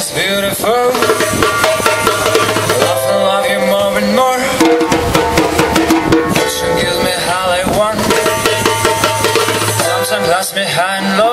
is beautiful. Love and love you more and more. Fortune gives me all I want. Sometimes ask me high and low.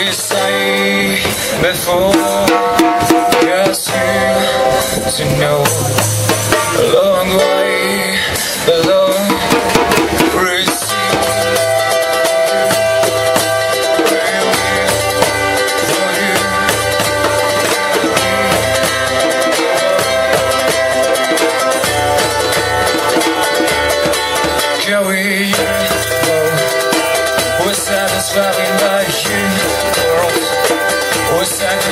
Recite before. Just you to know. A long way for you Can we go? We're satisfied we like you,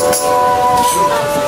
Thank